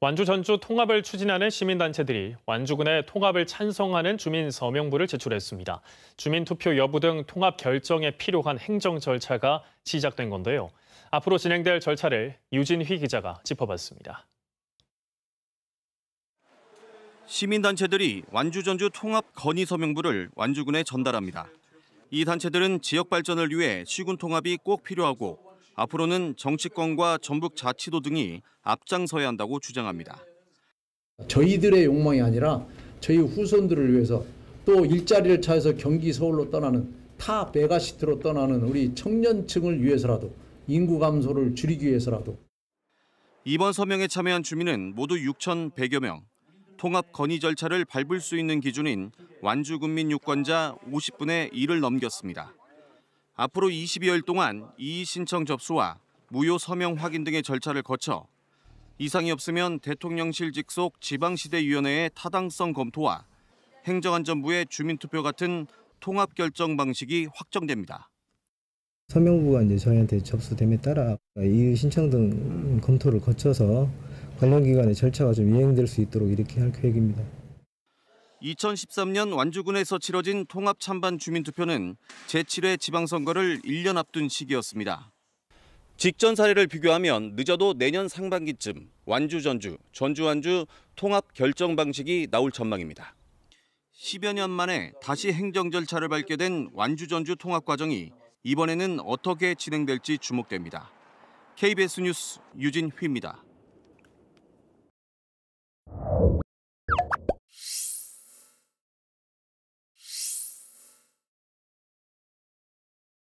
완주 전주 통합을 추진하는 시민단체들이 완주군의 통합을 찬성하는 주민 서명부를 제출했습니다. 주민 투표 여부 등 통합 결정에 필요한 행정 절차가 시작된 건데요. 앞으로 진행될 절차를 유진휘 기자가 짚어봤습니다. 시민단체들이 완주 전주 통합 건의 서명부를 완주군에 전달합니다. 이 단체들은 지역 발전을 위해 시군 통합이 꼭 필요하고 앞으로는 정치권과 전북 자치도 등이 앞장서야 한다고 주장합니다. 저희들의 욕망이 아니라 저희 후손들을 위해서 또 일자리를 찾아서 경기 서울로 떠나는 타 메가시티로 떠나는 우리 청년층을 위해서라도 인구 감소를 줄이기 위해서라도 이번 서명에 참여한 주민은 모두 6,100여 명. 통합 건의 절차를 밟을 수 있는 기준인 완주군민 유권자 50분의 1을 넘겼습니다. 앞으로 22일 동안 이의 신청 접수와 무효 서명 확인 등의 절차를 거쳐 이상이 없으면 대통령실 직속 지방시대위원회의 타당성 검토와 행정안전부의 주민투표 같은 통합 결정 방식이 확정됩니다. 서명부가 이제 저희한테 접수됨에 따라 이의 신청 등 검토를 거쳐서 관련 기관의 절차가 좀 이행될 수 있도록 이렇게 할 계획입니다. 2013년 완주군에서 치러진 통합 찬반 주민투표는 제7회 지방선거를 1년 앞둔 시기였습니다. 직전 사례를 비교하면 늦어도 내년 상반기쯤 완주 전주, 전주 완주 통합 결정 방식이 나올 전망입니다. 10여 년 만에 다시 행정 절차를 밟게 된 완주 전주 통합 과정이 이번에는 어떻게 진행될지 주목됩니다. KBS 뉴스 유진휘입니다.